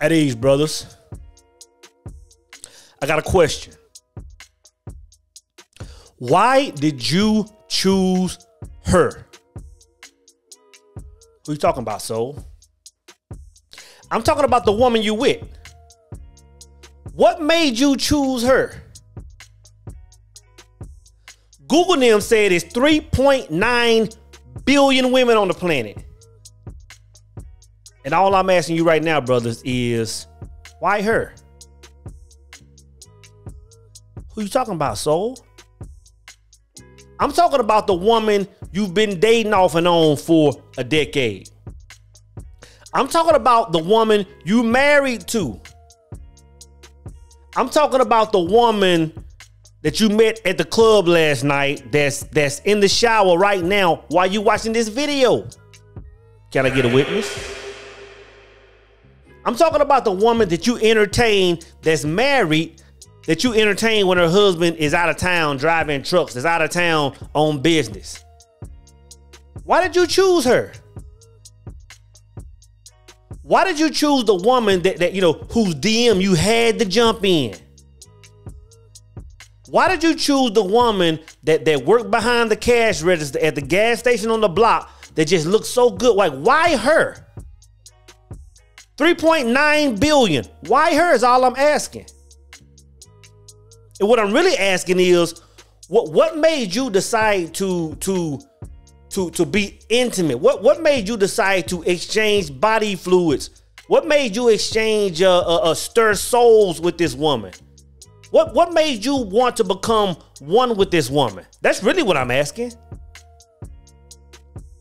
At ease, brothers. I got a question. Why did you choose her? Who you talking about, soul? I'm talking about the woman you with. What made you choose her? Google them said it's 3.9 billion women on the planet. And all I'm asking you right now, brothers, is why her? Who you talking about, soul? I'm talking about the woman you've been dating off and on for a decade. I'm talking about the woman you married to. I'm talking about the woman that you met at the club last night that's that's in the shower right now while you watching this video. Can I get a witness? I'm talking about the woman that you entertain that's married that you entertain when her husband is out of town driving trucks, is out of town on business. Why did you choose her? Why did you choose the woman that, that you know whose DM you had to jump in? Why did you choose the woman that that worked behind the cash register at the gas station on the block that just looked so good? Like, why her? 3.9 billion. Why her is all I'm asking. And what I'm really asking is what what made you decide to to to to be intimate? What what made you decide to exchange body fluids? What made you exchange uh, uh, uh, stir souls with this woman? What what made you want to become one with this woman? That's really what I'm asking.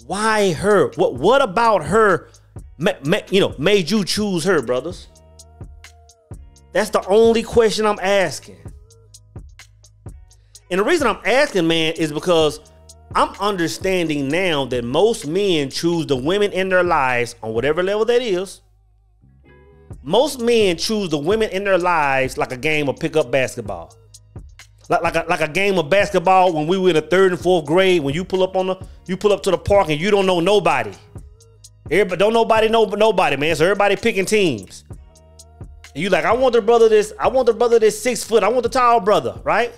Why her? What what about her? Ma- ma- you know, made you choose her, brothers? That's the only question I'm asking. And the reason I'm asking, man, is because I'm understanding now that most men choose the women in their lives on whatever level that is. Most men choose the women in their lives like a game of pickup basketball. Like, like, a, like a game of basketball when we were in the third and fourth grade, when you pull up on the you pull up to the park and you don't know nobody. Everybody don't nobody know nobody, man. So everybody picking teams. And you like, I want the brother this, I want the brother this six foot, I want the tall brother, right?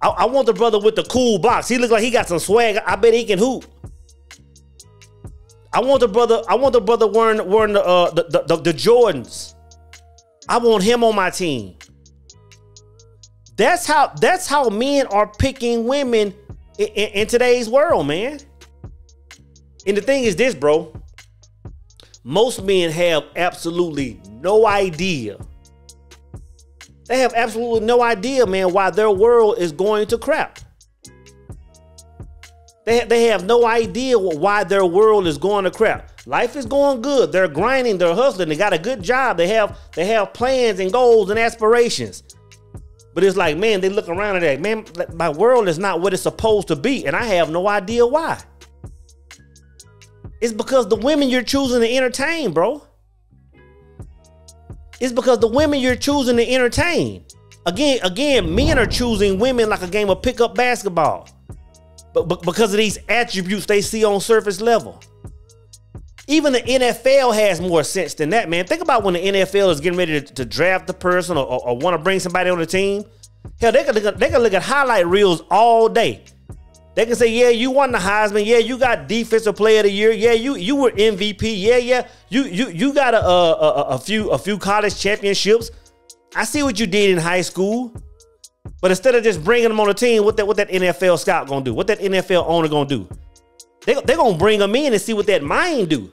I, I, want the brother with the cool box. He looks like he got some swag. I bet he can hoop. I want the brother. I want the brother wearing wearing the uh, the, the, the, the Jordans. I want him on my team. That's how that's how men are picking women in, in, in today's world, man. And the thing is this, bro. Most men have absolutely no idea they have absolutely no idea, man, why their world is going to crap. They, they have no idea why their world is going to crap. Life is going good. They're grinding, they're hustling, they got a good job. They have they have plans and goals and aspirations. But it's like, man, they look around and they're like, man, my world is not what it's supposed to be, and I have no idea why. It's because the women you're choosing to entertain, bro. It's because the women you're choosing to entertain. Again, again, men are choosing women like a game of pickup basketball. But, but because of these attributes they see on surface level. Even the NFL has more sense than that, man. Think about when the NFL is getting ready to, to draft the person or, or, or want to bring somebody on the team. Hell, they can, they can look at highlight reels all day. They can say, yeah, you won the Heisman. Yeah, you got Defensive Player of the Year. Yeah, you you were MVP. Yeah, yeah, you you you got a a, a few a few college championships. I see what you did in high school. But instead of just bringing them on the team, what that what that NFL scout gonna do? What that NFL owner gonna do? They they gonna bring them in and see what that mind do.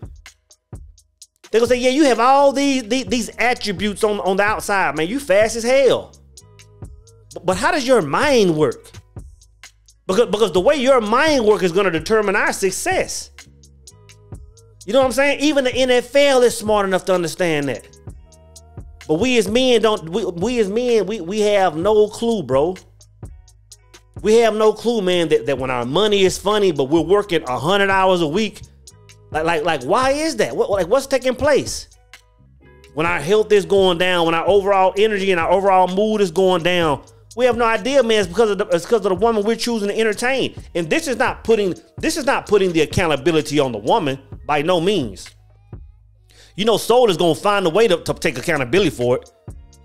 They gonna say, yeah, you have all these, these these attributes on on the outside, man. You fast as hell. But, but how does your mind work? Because, because the way your mind work is going to determine our success. You know what I'm saying? Even the NFL is smart enough to understand that. But we as men don't we, we as men we, we have no clue, bro. We have no clue, man, that, that when our money is funny, but we're working hundred hours a week. Like, like, like, why is that? What like what's taking place? When our health is going down, when our overall energy and our overall mood is going down, we have no idea, man. It's because of the, it's because of the woman we're choosing to entertain. And this is not putting this is not putting the accountability on the woman by no means. you know, Soul is gonna find a way to, to take accountability for it.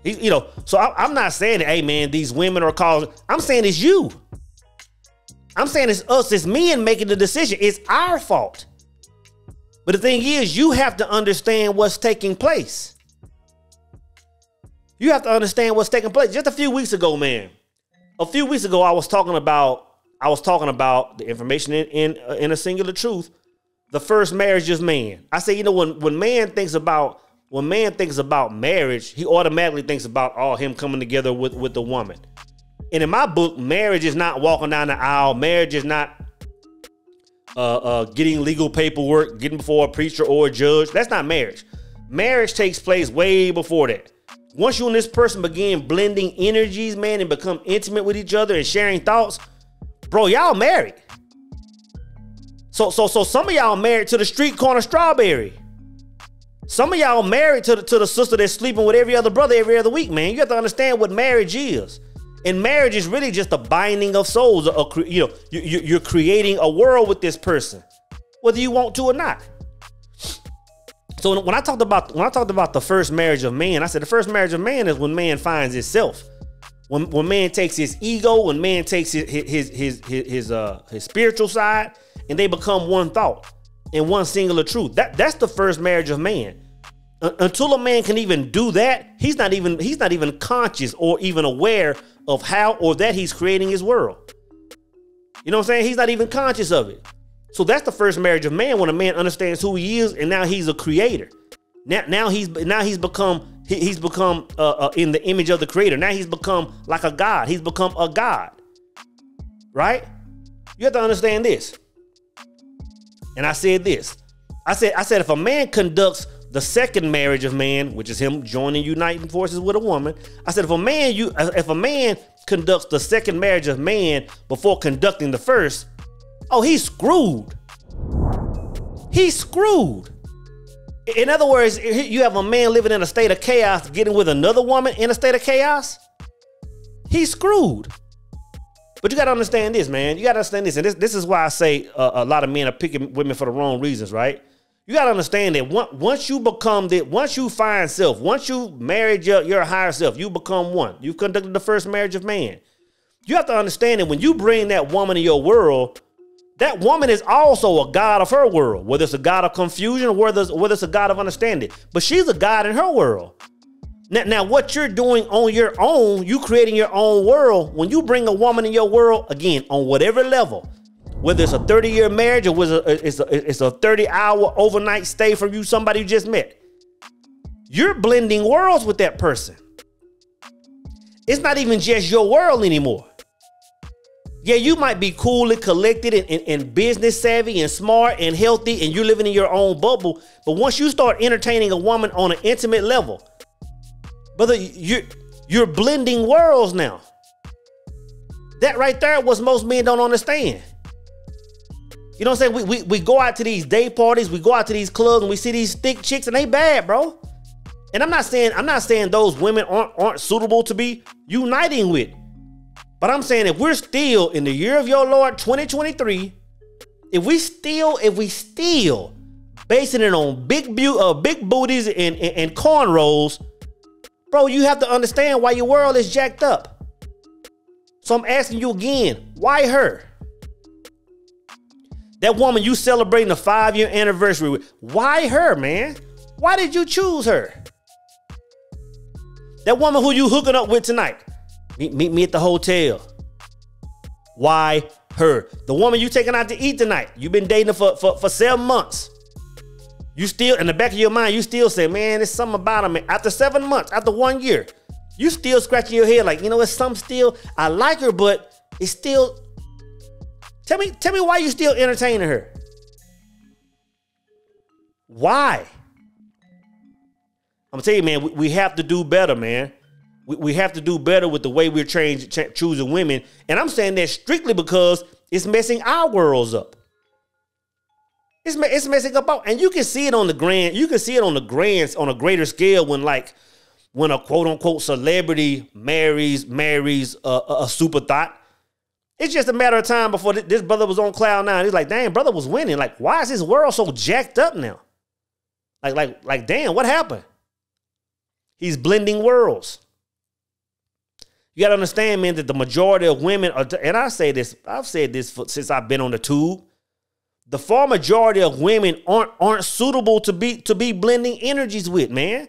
You know, so I, I'm not saying hey man, these women are causing. I'm saying it's you. I'm saying it's us, it's men making the decision. It's our fault. But the thing is, you have to understand what's taking place. You have to understand what's taking place. Just a few weeks ago, man. A few weeks ago, I was talking about I was talking about the information in in, uh, in a singular truth. The first marriage is man. I say, you know, when when man thinks about when man thinks about marriage, he automatically thinks about all him coming together with with the woman. And in my book, marriage is not walking down the aisle. Marriage is not uh, uh, getting legal paperwork, getting before a preacher or a judge. That's not marriage. Marriage takes place way before that. Once you and this person begin blending energies, man, and become intimate with each other and sharing thoughts, bro, y'all married. So, so, so some of y'all married to the street corner strawberry. Some of y'all married to the to the sister that's sleeping with every other brother every other week, man. You have to understand what marriage is. And marriage is really just a binding of souls. A, you know, you, you're creating a world with this person, whether you want to or not. So when I talked about when I talked about the first marriage of man, I said the first marriage of man is when man finds itself. When, when man takes his ego, when man takes his his his his, his uh his spiritual side, and they become one thought and one singular truth. That that's the first marriage of man. Until a man can even do that, he's not even he's not even conscious or even aware of how or that he's creating his world. You know what I'm saying? He's not even conscious of it. So that's the first marriage of man when a man understands who he is and now he's a creator. Now, now he's now he's become he, he's become uh, uh, in the image of the creator. Now he's become like a god. He's become a god. Right? You have to understand this. And I said this. I said I said if a man conducts the second marriage of man, which is him joining uniting forces with a woman. I said, if a man you if a man conducts the second marriage of man before conducting the first, oh, he's screwed. He's screwed. In other words, you have a man living in a state of chaos, getting with another woman in a state of chaos. He's screwed. But you got to understand this, man. You got to understand this, and this this is why I say uh, a lot of men are picking women for the wrong reasons, right? You gotta understand that once you become that, once you find self, once you married your, your higher self, you become one. You've conducted the first marriage of man. You have to understand that when you bring that woman in your world, that woman is also a god of her world, whether it's a god of confusion or whether it's, whether it's a god of understanding. But she's a god in her world. Now, now, what you're doing on your own, you creating your own world. When you bring a woman in your world, again, on whatever level, whether it's a 30 year marriage or whether it's a, it's a 30 hour overnight stay from you, somebody you just met. You're blending worlds with that person. It's not even just your world anymore. Yeah, you might be cool and collected and, and, and, business savvy and smart and healthy and you're living in your own bubble. But once you start entertaining a woman on an intimate level, brother, you're, you're blending worlds now. That right there was most men don't understand. You know what I'm saying? We, we, we go out to these day parties, we go out to these clubs, and we see these thick chicks, and they bad, bro. And I'm not saying I'm not saying those women aren't aren't suitable to be uniting with. But I'm saying if we're still in the year of your Lord 2023, if we still, if we still basing it on big bu- uh, big booties and, and, and cornrows, bro, you have to understand why your world is jacked up. So I'm asking you again, why her? That woman you celebrating the five year anniversary with. Why her, man? Why did you choose her? That woman who you hooking up with tonight. Meet, meet me at the hotel. Why her? The woman you taking out to eat tonight. You've been dating for, for, for seven months. You still, in the back of your mind, you still say, man, there's something about him. After seven months, after one year, you still scratching your head like, you know, it's some still, I like her, but it's still Tell me, tell me why you still entertaining her. Why? I'm gonna tell you, man, we, we have to do better, man. We, we have to do better with the way we're change, ch- choosing women. And I'm saying that strictly because it's messing our worlds up. It's, it's messing up, and you can see it on the grand. You can see it on the grands on a greater scale when like when a quote unquote celebrity marries marries a, a, a super thought it's just a matter of time before this brother was on cloud nine. He's like, damn, brother was winning. Like, why is his world so jacked up now? Like, like, like, damn, what happened? He's blending worlds. You got to understand, man, that the majority of women are, and I say this, I've said this for, since I've been on the tube. The far majority of women aren't aren't suitable to be to be blending energies with, man.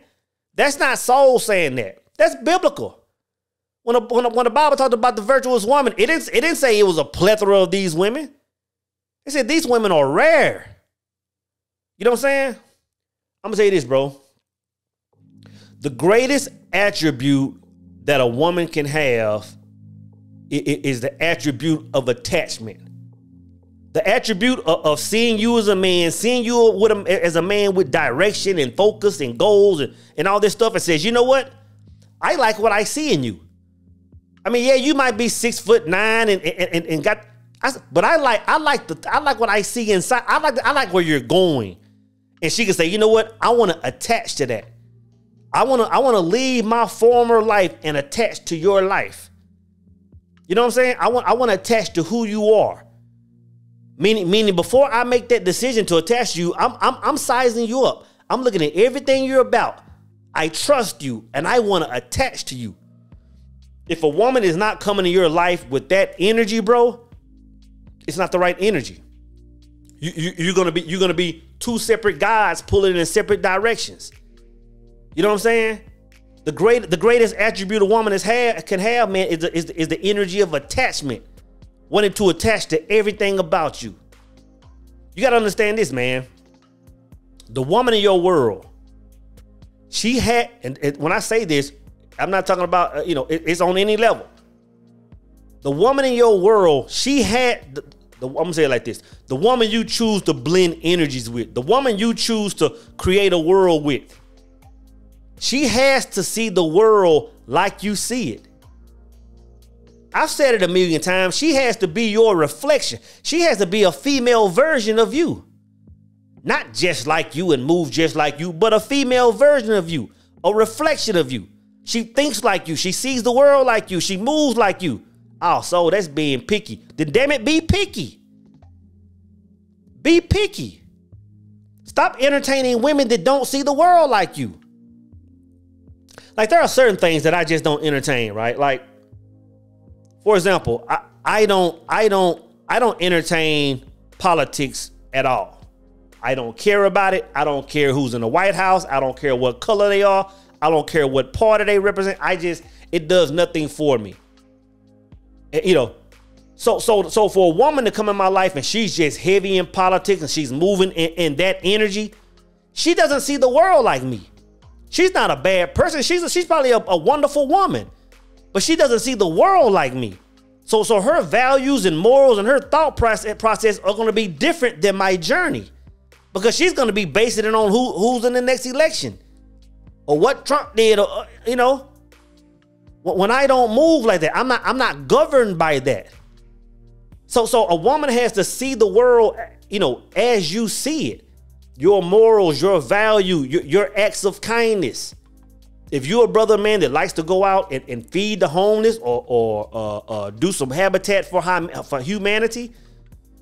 That's not soul saying that. That's biblical. When, a, when, a, when the Bible talked about the virtuous woman, it didn't, it didn't say it was a plethora of these women. It said these women are rare. You know what I'm saying? I'm gonna say this, bro. The greatest attribute that a woman can have is the attribute of attachment. The attribute of, seeing you as a man, seeing you with a, as a man with direction and focus and goals and, and all this stuff. It says, you know what? I like what I see in you. I mean, yeah, you might be six foot nine and and, and got, but I like I like the I like what I see inside. I like I like where you're going, and she can say, you know what? I want to attach to that. I want to I want to leave my former life and attach to your life. You know what I'm saying? I want I want to attach to who you are. Meaning meaning before I make that decision to attach to you, I'm I'm I'm sizing you up. I'm looking at everything you're about. I trust you and I want to attach to you. If a woman is not coming to your life with that energy, bro, it's not the right energy. You, you, you're gonna be you're gonna be two separate guys pulling in separate directions. You know what I'm saying? The great the greatest attribute a woman has had can have, man, is the, is the, is the energy of attachment, wanting to attach to everything about you. You got to understand this, man. The woman in your world, she had, and, and when I say this, I'm not talking about, uh, you know, it, it's on any level. The woman in your world, she had, the, the, I'm gonna say it like this the woman you choose to blend energies with, the woman you choose to create a world with, she has to see the world like you see it. I've said it a million times. She has to be your reflection. She has to be a female version of you. Not just like you and move just like you, but a female version of you, a reflection of you. She thinks like you. She sees the world like you. She moves like you. Oh, so that's being picky. Then damn it, be picky. Be picky. Stop entertaining women that don't see the world like you. Like there are certain things that I just don't entertain, right? Like, for example, I, I don't, I don't, I don't entertain politics at all. I don't care about it. I don't care who's in the White House. I don't care what color they are. I don't care what party they represent. I just, it does nothing for me. And, you know, so so so for a woman to come in my life and she's just heavy in politics and she's moving in, in that energy, she doesn't see the world like me. She's not a bad person. She's a, she's probably a, a wonderful woman, but she doesn't see the world like me. So so her values and morals and her thought process are going to be different than my journey, because she's going to be basing it on who who's in the next election, or what Trump did, or you know. When I don't move like that, I'm not I'm not governed by that. So so a woman has to see the world, you know, as you see it your morals, your value, your, your acts of kindness. If you're a brother man that likes to go out and, and feed the homeless or, or uh, uh, do some habitat for, for humanity,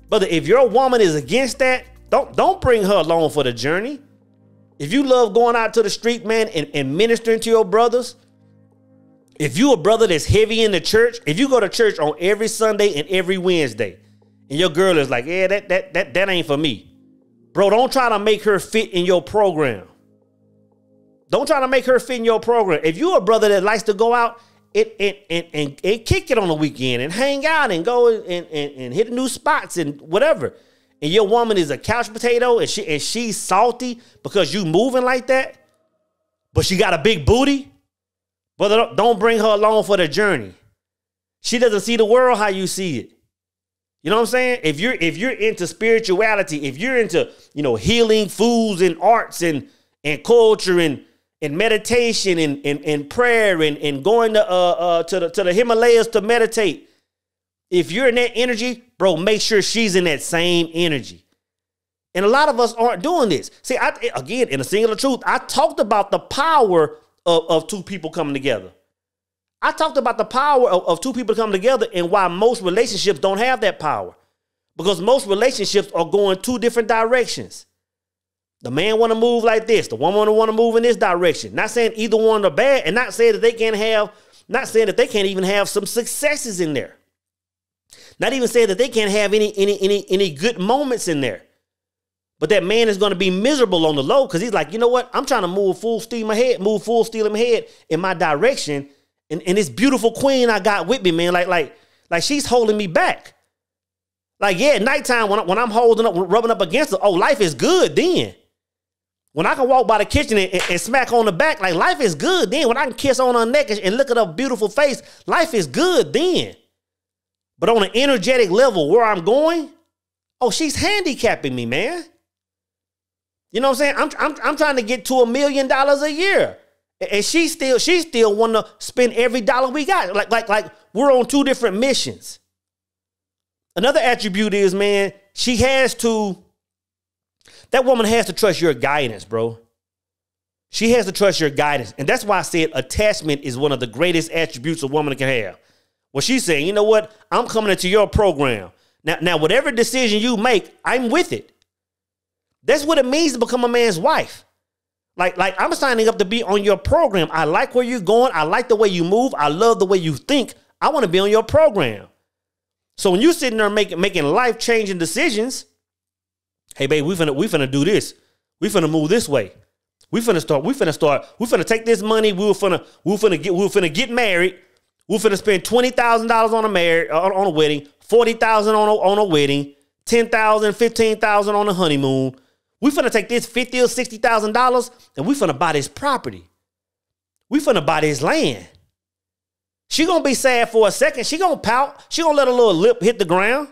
brother, if your woman is against that, don't don't bring her along for the journey. If you love going out to the street, man, and, and ministering to your brothers, if you a brother that's heavy in the church, if you go to church on every Sunday and every Wednesday, and your girl is like, yeah, that that that that ain't for me. Bro, don't try to make her fit in your program. Don't try to make her fit in your program. If you're a brother that likes to go out and, and, and, and, and kick it on the weekend and hang out and go and, and, and hit new spots and whatever, and your woman is a couch potato and she and she's salty because you moving like that, but she got a big booty, brother, don't bring her along for the journey. She doesn't see the world how you see it. You know what I'm saying? If you're if you're into spirituality, if you're into, you know, healing foods and arts and and culture and and meditation and and, and prayer and, and going to uh, uh to the to the Himalayas to meditate. If you're in that energy, bro, make sure she's in that same energy. And a lot of us aren't doing this. See, I again, in a singular truth, I talked about the power of, of two people coming together. I talked about the power of, of two people coming together and why most relationships don't have that power. Because most relationships are going two different directions. The man want to move like this. The woman want to move in this direction. Not saying either one are bad, and not saying that they can't have, not saying that they can't even have some successes in there. Not even saying that they can't have any any any any good moments in there. But that man is going to be miserable on the low because he's like, you know what? I'm trying to move full steam ahead, move full steam ahead in my direction. And, and this beautiful queen I got with me, man, like, like, like she's holding me back. Like, yeah, nighttime when, I, when I'm holding up, rubbing up against her, oh, life is good then. When I can walk by the kitchen and, and, and, smack on the back, like life is good then. When I can kiss on her neck and look at her beautiful face, life is good then. But on an energetic level where I'm going, oh, she's handicapping me, man. You know what I'm saying? I'm, I'm, I'm trying to get to a million dollars a year. And she still she still want to spend every dollar we got. Like like like we're on two different missions. Another attribute is, man, she has to that woman has to trust your guidance, bro. She has to trust your guidance. And that's why I said attachment is one of the greatest attributes a woman can have. Well, she's saying, you know what? I'm coming into your program. Now, now, whatever decision you make, I'm with it. That's what it means to become a man's wife. Like, like I'm signing up to be on your program. I like where you're going. I like the way you move. I love the way you think. I want to be on your program. So when you're sitting there making making life changing decisions, hey babe, we finna we finna do this. We finna move this way. We finna start. We finna start. We finna take this money. We were finna we were finna get we were finna get married. We are finna spend twenty thousand dollars on a marriage uh, on, on a wedding, forty thousand on a, on a wedding, ten thousand, fifteen thousand on a honeymoon. We finna take this fifty or sixty thousand dollars and we finna buy this property. We finna buy this land. She gonna be sad for a second. She gonna pout. She gonna let her little lip hit the ground.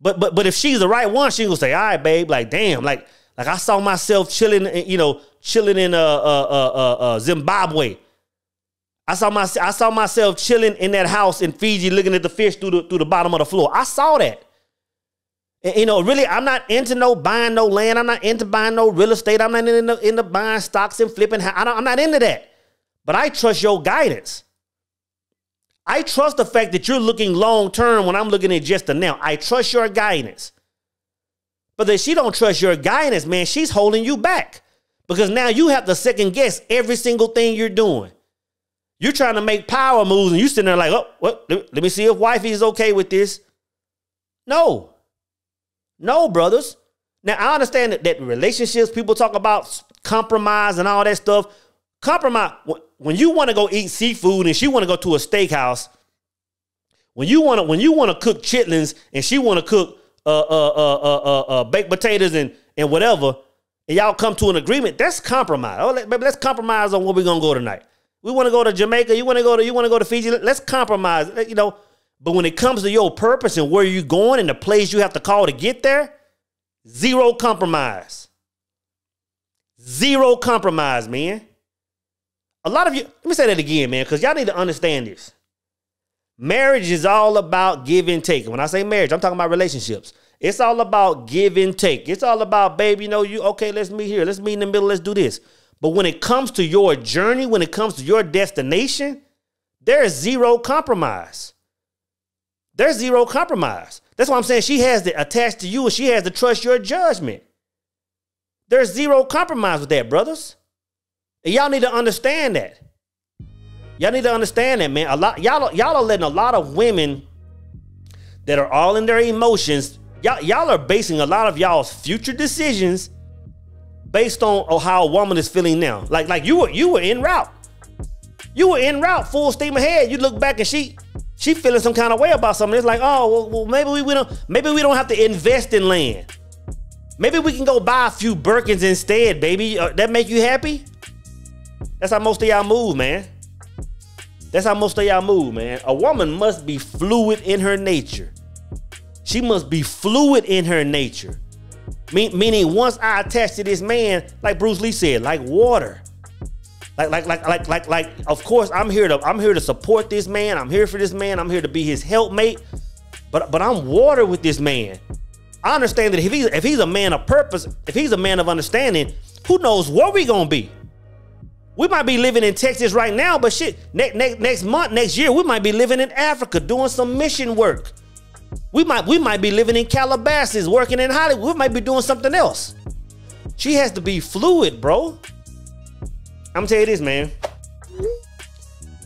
But but but if she's the right one, she gonna say, "All right, babe. Like damn, like like I saw myself chilling, you know, chilling in uh uh uh uh, uh Zimbabwe. I saw my I saw myself chilling in that house in Fiji, looking at the fish through the through the bottom of the floor. I saw that. You know, really, I'm not into no buying no land. I'm not into buying no real estate. I'm not into, into buying stocks and flipping. I am not into that. But I trust your guidance. I trust the fact that you're looking long term when I'm looking at just the now. I trust your guidance. But if she don't trust your guidance, man, she's holding you back. Because now you have to second guess every single thing you're doing. You're trying to make power moves and you sitting there like, oh, what? Let me see if wifey is okay with this. No. No, brothers. Now I understand that, that relationships, people talk about compromise and all that stuff. Compromise when you want to go eat seafood and she want to go to a steakhouse. When you want to when you want to cook chitlins and she want to cook uh, uh, uh, uh, uh, uh, baked potatoes and and whatever, and y'all come to an agreement, that's compromise. Oh, let, baby, let's compromise on where we're gonna go tonight. We want to go to Jamaica. You want to go to you want to go to Fiji. Let's compromise. You know, but when it comes to your purpose and where you're going and the place you have to call to get there, zero compromise. Zero compromise, man. A lot of you, let me say that again, man, because y'all need to understand this. Marriage is all about give and take. When I say marriage, I'm talking about relationships. It's all about give and take. It's all about, baby, you know, you okay, let's meet here. Let's meet in the middle. Let's do this. But when it comes to your journey, when it comes to your destination, there is zero compromise. There's zero compromise. That's why I'm saying she has to attach to you and she has to trust your judgment. There's zero compromise with that, brothers. And y'all need to understand that. Y'all need to understand that, man. A lot y'all y'all are letting a lot of women that are all in their emotions. Y'all y'all are basing a lot of y'all's future decisions based on, how a woman is feeling now. Like like you were you were in route. You were in route, full steam ahead. You look back and she she feeling some kind of way about something. It's like, oh, well, well maybe we, we don't maybe we don't have to invest in land. Maybe we can go buy a few Birkins instead, baby. Uh, that make you happy? That's how most of y'all move, man. That's how most of y'all move, man. A woman must be fluid in her nature. She must be fluid in her nature. Me- meaning, once I attach to this man, like Bruce Lee said, like water, like, like, like, like, like, like, of course, I'm here to I'm here to support this man. I'm here for this man. I'm here to be his helpmate. But but I'm water with this man. I understand that if he's if he's a man of purpose, if he's a man of understanding, who knows where we gonna be? We might be living in Texas right now, but shit, next next next month, next year, we might be living in Africa doing some mission work. We might we might be living in Calabasas, working in Hollywood. We might be doing something else. She has to be fluid, bro. I'm gonna tell you this, man.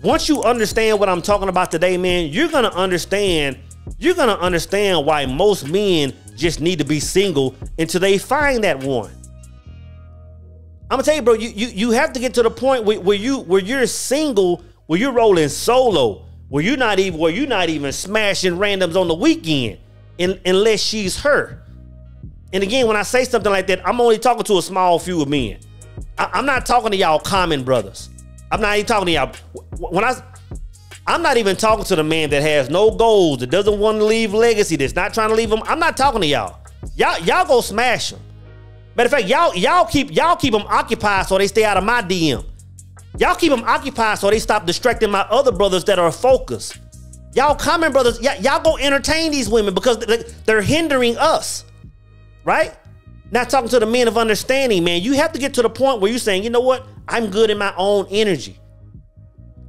Once you understand what I'm talking about today, man, you're gonna understand. You're gonna understand why most men just need to be single until they find that one. I'm gonna tell you, bro. You you, you have to get to the point where, where you where you're single, where you're rolling solo, where you're not even where you're not even smashing randoms on the weekend, in, unless she's her. And again, when I say something like that, I'm only talking to a small few of men. I, am not talking to y'all common brothers. I'm not even talking to y'all. When I, I'm not even talking to the man that has no goals, that doesn't want to leave legacy, that's not trying to leave them. I'm not talking to y'all. Y'all, y'all go smash them. Matter of fact, y'all, y'all keep y'all keep them occupied so they stay out of my DM. Y'all keep them occupied so they stop distracting my other brothers that are focused. Y'all common brothers, y'all go entertain these women because they're hindering us right? Not talking to the men of understanding, man. You have to get to the point where you're saying, you know what? I'm good in my own energy.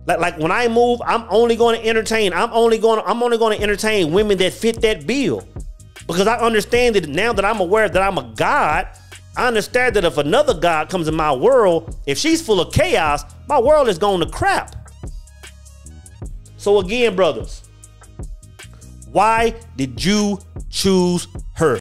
Like, like when I move, I'm only going to entertain. I'm only going to, I'm only going to entertain women that fit that bill. Because I understand that now that I'm aware that I'm a God, I understand that if another God comes in my world, if she's full of chaos, my world is going to crap. So again, brothers, why did you choose her?